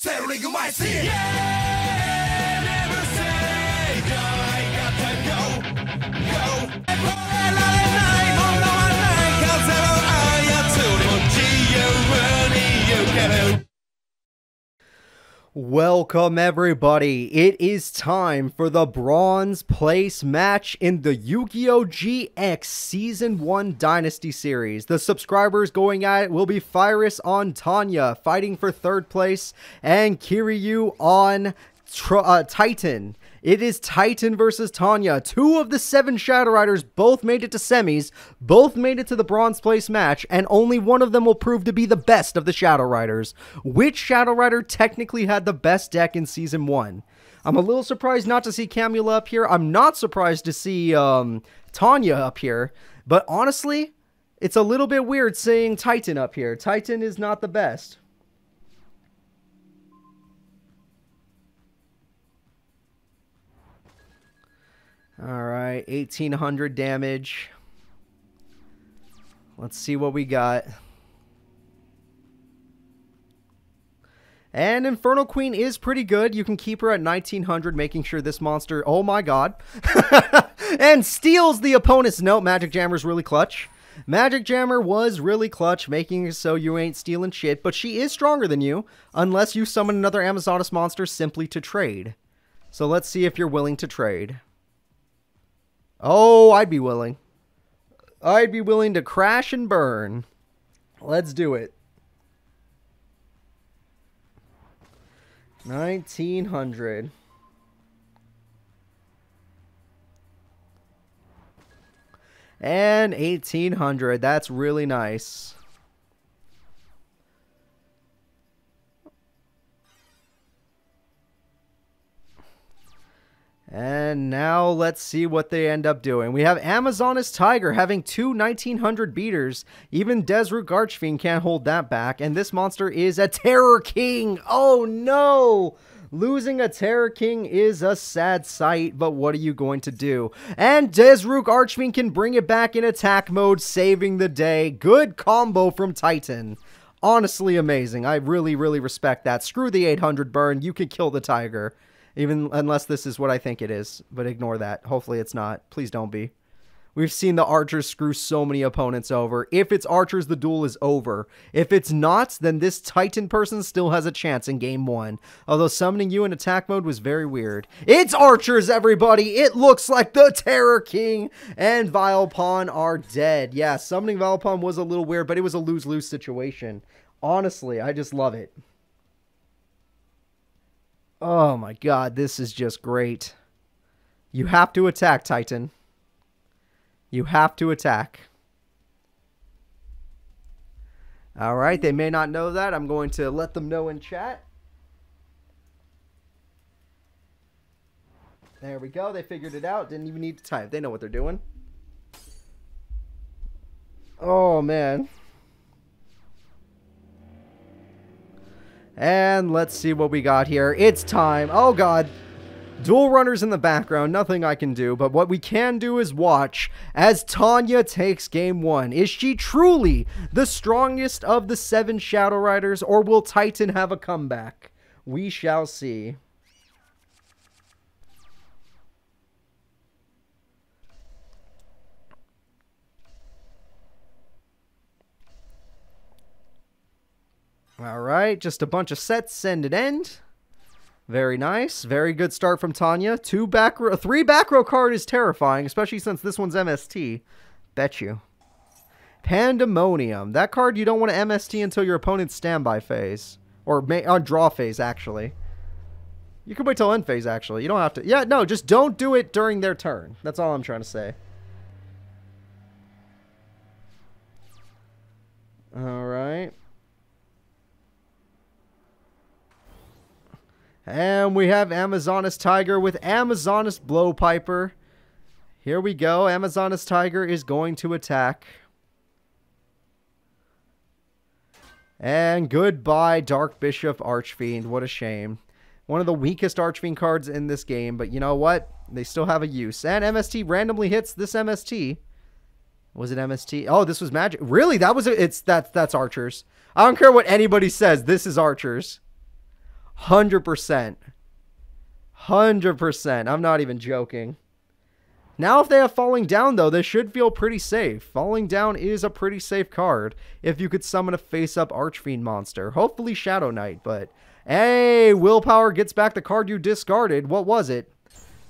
Totally my sin. Yeah, never say die. Got to go, go. Welcome, everybody. It is time for the bronze place match in the Yu Gi Oh! GX Season 1 Dynasty Series. The subscribers going at it will be Fyrus on Tanya, fighting for third place, and Kiryu on Tr- uh, Titan. It is Titan versus Tanya. Two of the seven Shadow Riders both made it to semis, both made it to the bronze place match, and only one of them will prove to be the best of the Shadow Riders. Which Shadow Rider technically had the best deck in season one? I'm a little surprised not to see Camula up here. I'm not surprised to see um, Tanya up here. But honestly, it's a little bit weird seeing Titan up here. Titan is not the best. All right, 1800 damage. Let's see what we got. And Infernal Queen is pretty good. You can keep her at 1900, making sure this monster, oh my god, and steals the opponent's note. Magic Jammer's really clutch. Magic Jammer was really clutch, making it so you ain't stealing shit, but she is stronger than you, unless you summon another Amazoness monster simply to trade. So let's see if you're willing to trade. Oh, I'd be willing. I'd be willing to crash and burn. Let's do it. 1900. And 1800. That's really nice. And now let's see what they end up doing. We have Amazoness Tiger having two 1900 beaters. Even Desrook Archfiend can't hold that back. And this monster is a Terror King. Oh no! Losing a Terror King is a sad sight, but what are you going to do? And Desrook Archfiend can bring it back in attack mode, saving the day. Good combo from Titan. Honestly amazing. I really, really respect that. Screw the 800 burn. You can kill the Tiger. Even unless this is what I think it is, but ignore that. Hopefully it's not. Please don't be. We've seen the archers screw so many opponents over. If it's archers, the duel is over. If it's not, then this titan person still has a chance in game one. Although summoning you in attack mode was very weird. It's archers, everybody! It looks like the Terror King and Vilepawn are dead. Yeah, summoning Vilepawn was a little weird, but it was a lose-lose situation. Honestly, I just love it. Oh my god, this is just great. You have to attack, Titan. You have to attack. Alright, they may not know that. I'm going to let them know in chat. There we go. They figured it out. Didn't even need to type. They know what they're doing. Oh, man. And let's see what we got here. It's time. Oh, God. Dual runners in the background. Nothing I can do. But what we can do is watch as Tanya takes game one. Is she truly the strongest of the seven Shadow Riders, or will Titan have a comeback? We shall see. All right, just a bunch of sets, send and end. Very nice. Very good start from Tanya. Two back row, three back row card is terrifying, especially since this one's MST. Bet you. Pandemonium. That card you don't want to MST until your opponent's standby phase. Or may, on uh, draw phase, actually. You can wait till end phase, actually. You don't have to. Yeah, no, just don't do it during their turn. That's all I'm trying to say. All right. And we have Amazoness Tiger with Amazoness Blowpiper. Here we go. Amazoness Tiger is going to attack. And goodbye, Dark Bishop Archfiend. What a shame. One of the weakest Archfiend cards in this game, but you know what? They still have a use. And MST randomly hits this MST. Was it MST? Oh, this was magic. Really? That was a, it's that that's archers. I don't care what anybody says. This is archers. 100%. 100%. I'm not even joking. Now, if they have Falling Down, though, they should feel pretty safe. Falling Down is a pretty safe card if you could summon a face-up Archfiend monster. Hopefully Shadow Knight, but... Hey, Willpower gets back the card you discarded. What was it?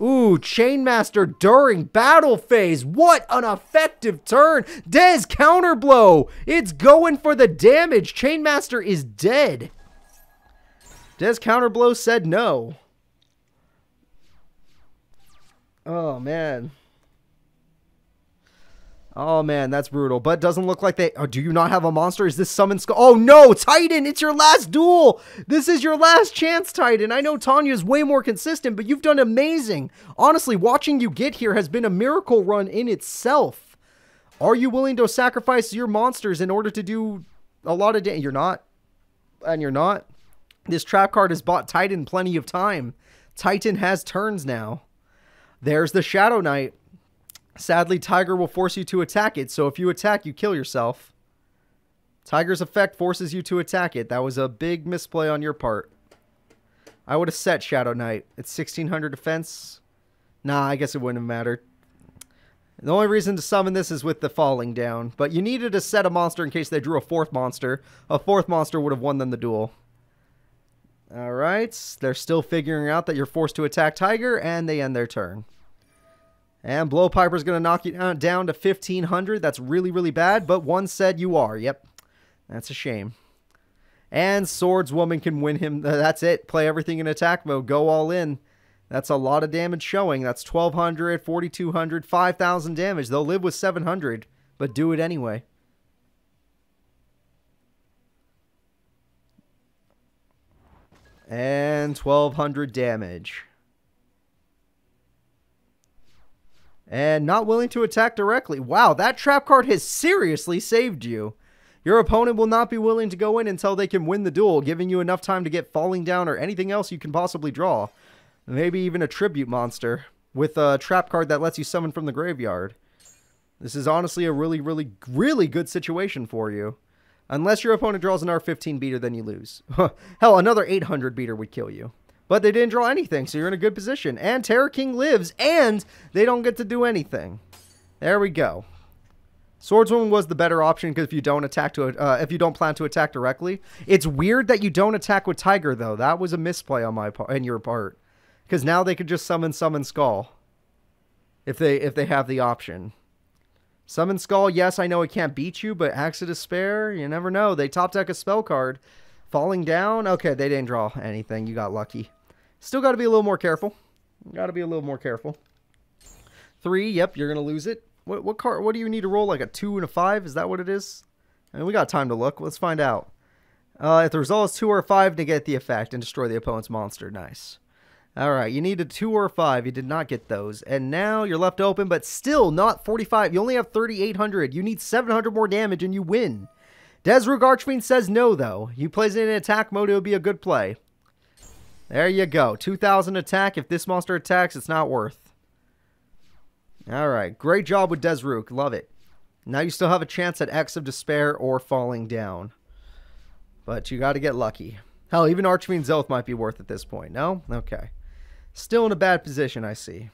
Ooh, Chainmaster during battle phase. What an effective turn. Des Counterblow. It's going for the damage. Chainmaster is dead. Des Counterblow said no. Oh, man. Oh, man, that's brutal. But doesn't look like they... Oh, do you not have a monster? Is this summon skull? Oh, no! Titan! It's your last duel! This is your last chance, Titan! I know Tanya is way more consistent, but you've done amazing! Honestly, watching you get here has been a miracle run in itself. Are you willing to sacrifice your monsters in order to do a lot of damage? You're not. And you're not. This trap card has bought Titan plenty of time. Titan has turns now. There's the Shadow Knight. Sadly, Tiger will force you to attack it, so if you attack, you kill yourself. Tiger's effect forces you to attack it. That was a big misplay on your part. I would have set Shadow Knight. It's 1600 defense. Nah, I guess it wouldn't have mattered. The only reason to summon this is with the falling down, but you needed to set a monster in case they drew a fourth monster. A fourth monster would have won them the duel. Alright, they're still figuring out that you're forced to attack Tiger, and they end their turn. And Blowpiper's going to knock you down to 1500. That's really, really bad, but one said you are. Yep, that's a shame. And Swordswoman can win him. That's it. Play everything in attack mode. Go all in. That's a lot of damage showing. That's 1200, 4200, 5000 damage. They'll live with 700, but do it anyway. And 1200 damage. And not willing to attack directly. Wow, that trap card has seriously saved you. Your opponent will not be willing to go in until they can win the duel, giving you enough time to get falling down or anything else you can possibly draw. Maybe even a tribute monster with a trap card that lets you summon from the graveyard. This is honestly a really, really, really good situation for you. Unless your opponent draws an R15 beater, then you lose. Hell, another 800 beater would kill you. But they didn't draw anything, so you're in a good position. And Terror King lives, and they don't get to do anything. There we go. Swordswoman was the better option because if you don't attack to uh, if you don't plan to attack directly, it's weird that you don't attack with Tiger though. That was a misplay on my part, and your part, because now they could just summon Summon Skull. If they if they have the option. Summon Skull, yes, I know it can't beat you, but Axe of Despair, you never know. They top deck a spell card. Falling down, okay, they didn't draw anything. You got lucky. Still got to be a little more careful. Got to be a little more careful. Three, yep, you're gonna lose it. What what card? What do you need to roll? Like a two and a five? Is that what it is? I mean, we got time to look. Let's find out. Uh, if the result is two or five, negate the effect and destroy the opponent's monster. Nice. All right, you needed two or five. You did not get those. And now you're left open, but still not 45. You only have 3,800. You need 700 more damage and you win. Desrook Archfiend says no, though. He plays in attack mode. It would be a good play. There you go. 2,000 attack. If this monster attacks, it's not worth. All right. Great job with Desrook. Love it. Now you still have a chance at Axe of Despair or Falling Down. But you got to get lucky. Hell, even Archfiend Zoth might be worth at this point. No? Okay. Still in a bad position, I see.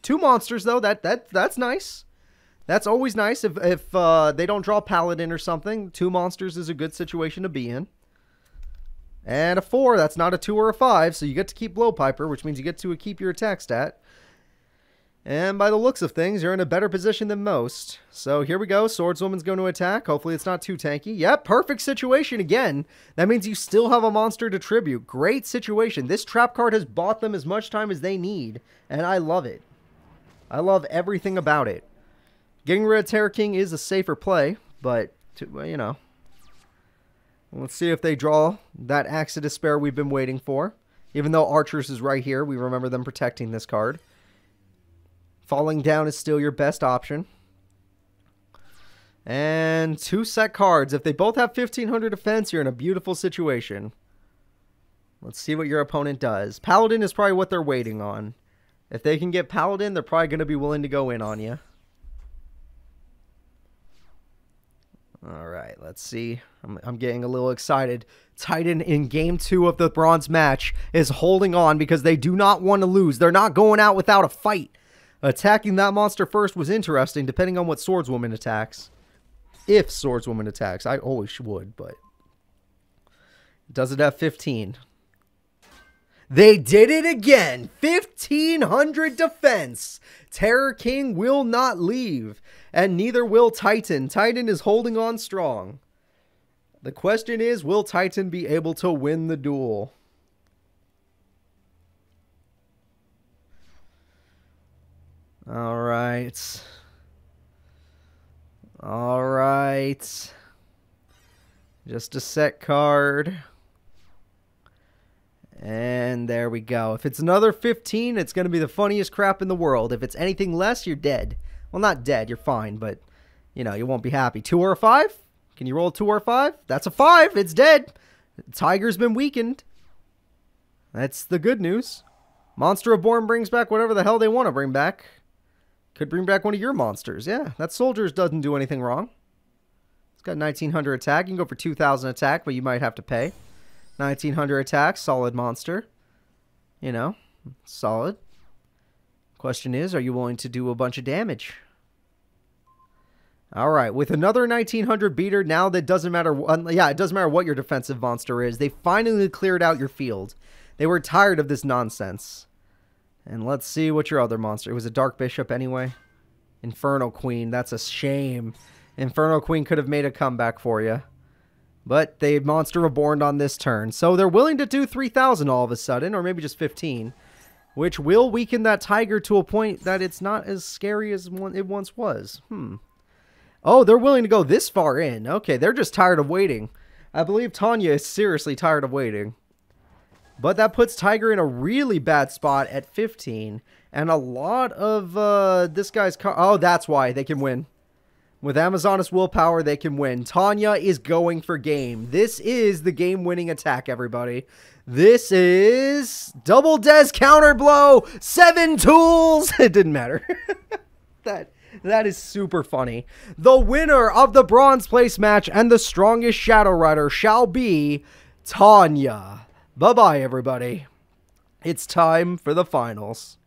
Two monsters, though. That that That's nice. That's always nice if, if uh, they don't draw Paladin or something. Two monsters is a good situation to be in. And a four, that's not a two or a five, so you get to keep Blowpiper, which means you get to keep your attack stat. And by the looks of things, you're in a better position than most. So here we go. Swordswoman's going to attack. Hopefully it's not too tanky. Yep, perfect situation again. That means you still have a monster to tribute. Great situation. This trap card has bought them as much time as they need, and I love it. I love everything about it. Getting rid of Terror King is a safer play, but, well, you know. Let's see if they draw that Axe of Despair we've been waiting for. Even though Archers is right here, we remember them protecting this card. Falling down is still your best option. And two set cards. If they both have 1500 defense, you're in a beautiful situation. Let's see what your opponent does. Paladin is probably what they're waiting on. If they can get Paladin, they're probably going to be willing to go in on you. All right. let's see. I'm, I'm getting a little excited. Titan in game two of the bronze match is holding on because they do not want to lose. They're not going out without a fight. Attacking that monster first was interesting, depending on what Swordswoman attacks. If Swordswoman attacks. I always would, but. Does it have 15? They did it again! 1500 defense! Terror King will not leave, and neither will Titan. Titan is holding on strong. The question is will Titan be able to win the duel? All right. All right. Just a set card. And there we go. If it's another 15, it's going to be the funniest crap in the world. If it's anything less, you're dead. Well, not dead. You're fine, but, you know, you won't be happy. Two or a five? Can you roll two or a five? That's a five. It's dead. Tiger's been weakened. That's the good news. Monster Reborn brings back whatever the hell they want to bring back. Could bring back one of your monsters. Yeah, that Soldiers doesn't do anything wrong. It's got 1900 attack. You can go for 2000 attack, but you might have to pay. 1900 attack, solid monster. You know, solid. Question is, are you willing to do a bunch of damage? All right, with another 1900 beater, now that doesn't matter. Yeah, it doesn't matter what your defensive monster is. They finally cleared out your field. They were tired of this nonsense. And let's see what your other monster. It was a Dark Bishop anyway. Inferno Queen. That's a shame. Inferno Queen could have made a comeback for you. But they Monster Reborn on this turn. So they're willing to do 3,000 all of a sudden, or maybe just 15. Which will weaken that Tiger to a point that it's not as scary as it once was. Hmm. Oh, they're willing to go this far in. Okay, they're just tired of waiting. I believe Tanya is seriously tired of waiting. But that puts Tiger in a really bad spot at 15. And a lot of uh, this guy's... oh, that's why they can win. With Amazoness Willpower, they can win. Tanya is going for game. This is the game-winning attack, everybody. This is double des counter blow, seven tools. It didn't matter. that that is super funny. The winner of the bronze place match and the strongest Shadow Rider shall be Tanya. Bye bye, everybody. It's time for the finals.